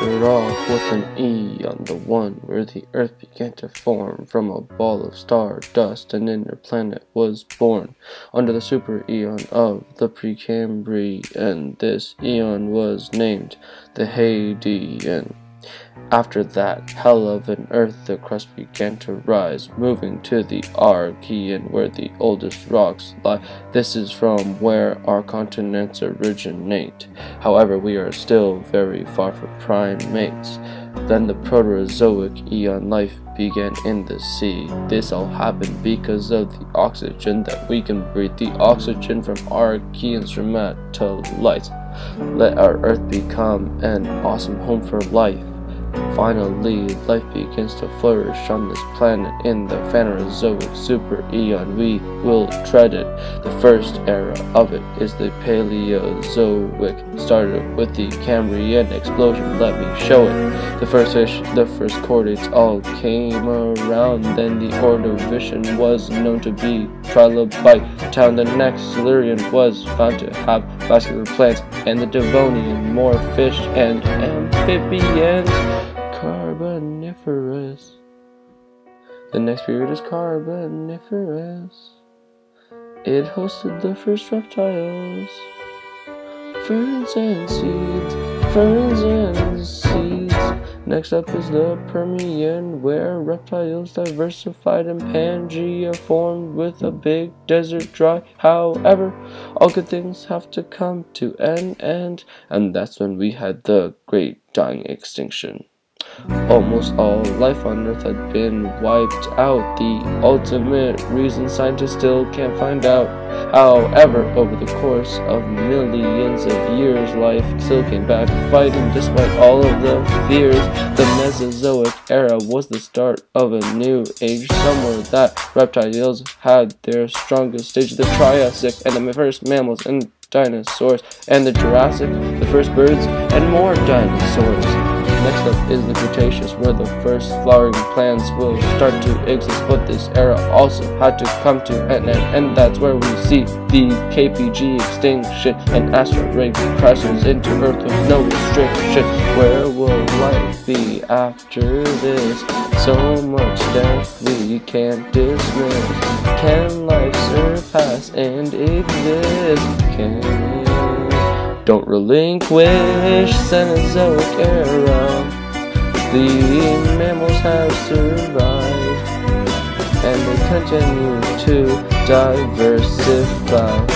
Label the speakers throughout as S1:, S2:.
S1: off with an E on the one where the earth began to form from a ball of star dust and inner planet was born under the super eon of the Precambrian and this eon was named the Hadean. After that hell of an earth, the crust began to rise, moving to the Archean, where the oldest rocks lie. This is from where our continents originate. However, we are still very far from primates. Then the Proterozoic eon life began in the sea. This all happened because of the oxygen that we can breathe, the oxygen from Archean stromatolites. Let our earth become an awesome home for life thank you Finally, life begins to flourish on this planet in the Phanerozoic super eon. We will tread it. The first era of it is the Paleozoic. Started with the Cambrian explosion. Let me show it. The first fish, the first chordates all came around. Then the Ordovician was known to be trilobite town. The next Silurian was found to have vascular plants, and the Devonian more fish and amphibians. The next period is Carboniferous. It hosted the first reptiles. Ferns and seeds, ferns and seeds. Next up is the Permian, where reptiles diversified and Pangea formed with a big desert dry. However, all good things have to come to an end, and that's when we had the great dying extinction. Almost all life on Earth had been wiped out, the ultimate reason scientists still can't find out. However, over the course of millions of years, life still came back fighting despite all of the fears. The Mesozoic era was the start of a new age, somewhere that reptiles had their strongest stage, the Triassic, and the first mammals and dinosaurs, and the Jurassic, the first birds, and more dinosaurs. Next up is the Cretaceous, where the first flowering plants will start to exist, but this era also had to come to an end, and that's where we see the KPG extinction and asteroid crashes into Earth with no restriction. Where will life be after this? So much death we can't dismiss. Can life surpass and exist? Can don't relinquish Cenozoic era. The mammals have survived, and they continue to diversify.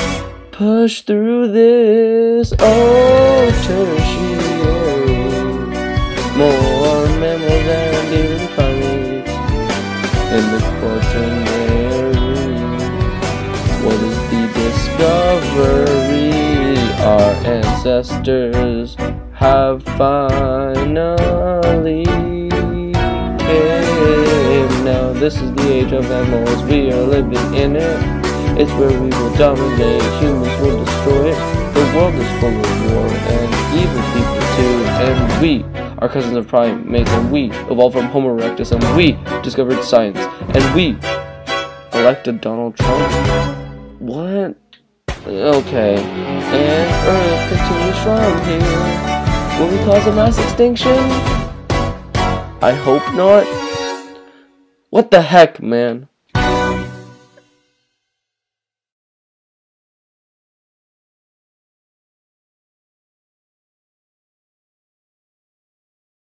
S1: Push through this, oh tertiary. More mammals and primates in the quaternary. What is the discovery? Our ancestors have finally came. Now this is the age of animals, we are living in it. It's where we will dominate, humans will destroy it. The world is full of war and evil people too. And we are cousins of primates, and we evolved from Homo erectus, and we discovered science, and we elected Donald Trump. Okay. And Earth continues from here. Will we cause a mass extinction? I hope not. What the heck, man?